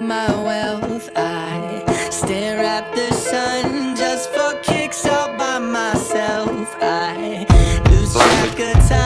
my wealth. I stare at the sun just for kicks all by myself. I lose track of time.